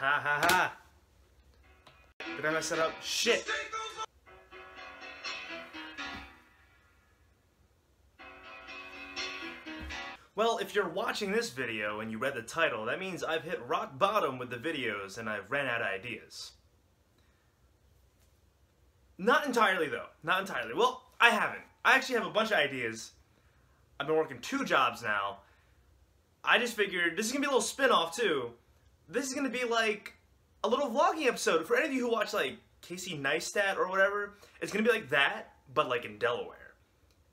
Ha ha ha. Did I mess it up? Shit. Well, if you're watching this video and you read the title, that means I've hit rock bottom with the videos and I've ran out of ideas. Not entirely though. Not entirely. Well, I haven't. I actually have a bunch of ideas. I've been working two jobs now. I just figured this is gonna be a little spin-off too. This is gonna be like a little vlogging episode for any of you who watch like Casey Neistat or whatever. It's gonna be like that, but like in Delaware.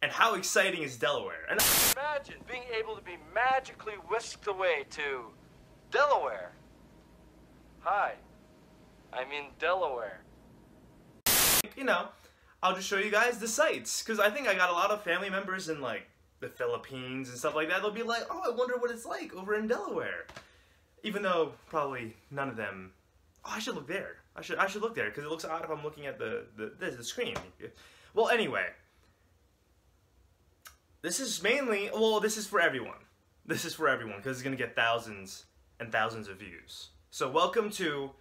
And how exciting is Delaware? And Imagine being able to be magically whisked away to Delaware. Hi, I'm in Delaware. you know, I'll just show you guys the sights because I think I got a lot of family members in like the Philippines and stuff like that. They'll be like, "Oh, I wonder what it's like over in Delaware," even though probably none of them. Oh, I should look there. I should I should look there because it looks odd if I'm looking at the the the, the screen. Well, anyway, this is mainly well, this is for everyone. This is for everyone because it's gonna get thousands and thousands of views. So welcome to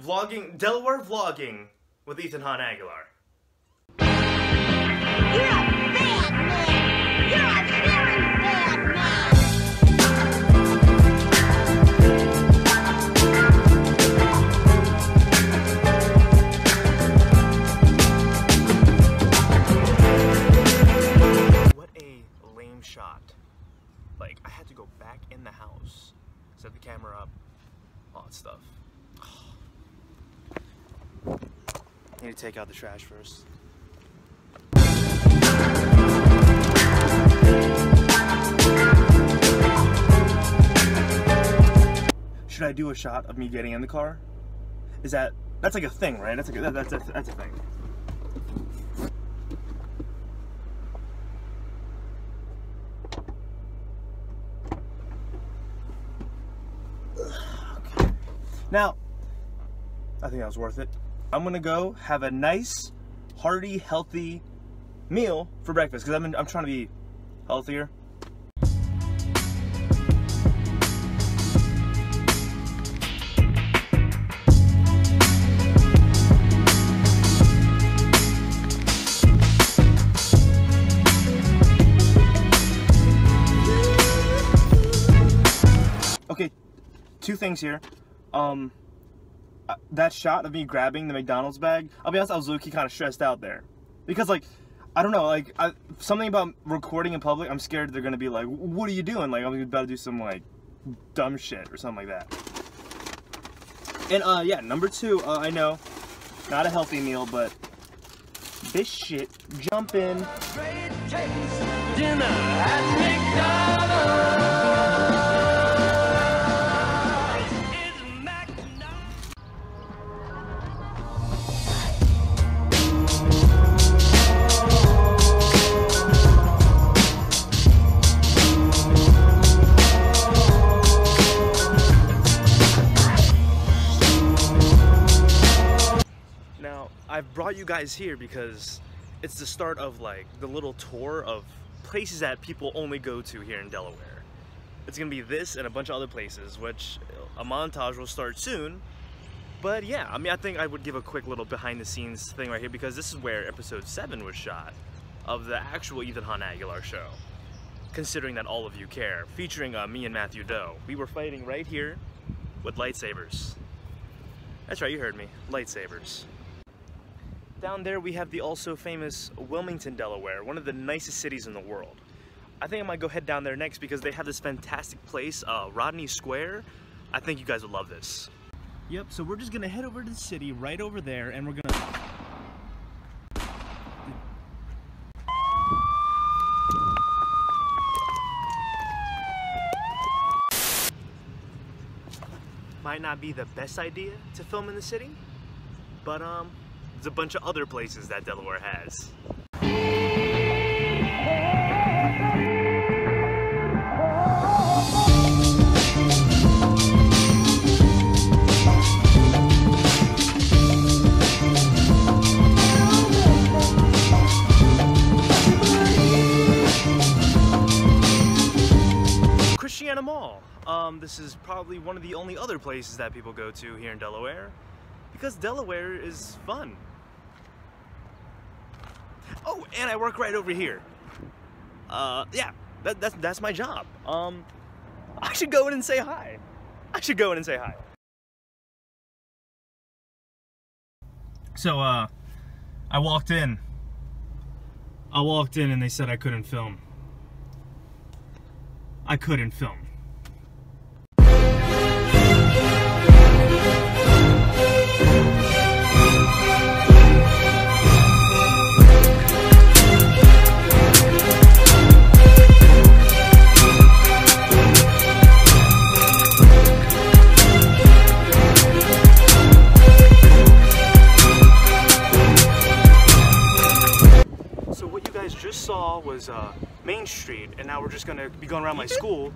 vlogging Delaware vlogging with Ethan Han Aguilar. You're in the house, set the camera up, all that stuff. I Need to take out the trash first. Should I do a shot of me getting in the car? Is that that's like a thing, right? That's like a, that, that's, that's that's a thing. Now, I think that was worth it. I'm gonna go have a nice, hearty, healthy meal for breakfast because I'm I'm trying to be healthier. Okay, two things here. Um, uh, that shot of me grabbing the McDonald's bag, I'll be honest, I was low-key kind of stressed out there. Because, like, I don't know, like, I, something about recording in public, I'm scared they're gonna be like, what are you doing? Like, I'm about to do some, like, dumb shit or something like that. And, uh, yeah, number two, uh, I know, not a healthy meal, but this shit, jump in. Dinner at McDonald's brought you guys here because it's the start of like the little tour of places that people only go to here in Delaware. It's gonna be this and a bunch of other places, which a montage will start soon. But yeah, I mean, I think I would give a quick little behind the scenes thing right here because this is where episode 7 was shot of the actual Ethan Han Aguilar show. Considering that all of you care, featuring uh, me and Matthew Doe. We were fighting right here with lightsabers. That's right, you heard me. Lightsabers. Down there we have the also famous Wilmington, Delaware, one of the nicest cities in the world. I think I might go head down there next because they have this fantastic place, uh, Rodney Square. I think you guys would love this. Yep, so we're just gonna head over to the city right over there and we're gonna... Might not be the best idea to film in the city, but um, there's a bunch of other places that Delaware has. Christiana Mall. Um, this is probably one of the only other places that people go to here in Delaware because Delaware is fun. Oh, and I work right over here. Uh, yeah, that, that's that's my job. Um, I should go in and say hi. I should go in and say hi. So, uh, I walked in. I walked in and they said I couldn't film. I couldn't film. Guys just saw was uh, Main Street, and now we're just gonna be going around my school.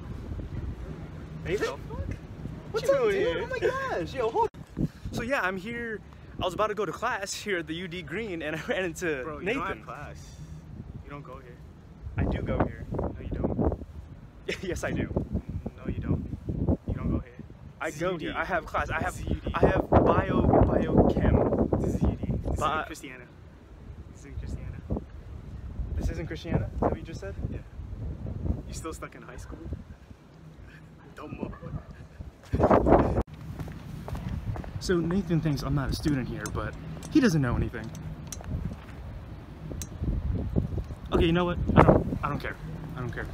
Nathan, what's up, dude? Oh my gosh, yo, hold. So yeah, I'm here. I was about to go to class here at the UD Green, and I ran into Bro, you Nathan. don't have class. You don't go here. I do go here. No, you don't. yes, I do. No, you don't. You don't go here. I go CUD. here. I have class. I have. CUD. I have bio biochem. This is UD. This But- isn't Christiana. This isn't Christiana. This isn't Christiana. Is that what you just said? Yeah. You still stuck in high school? Don't. So Nathan thinks I'm not a student here, but he doesn't know anything. Okay, you know what? I don't. I don't care. I don't care.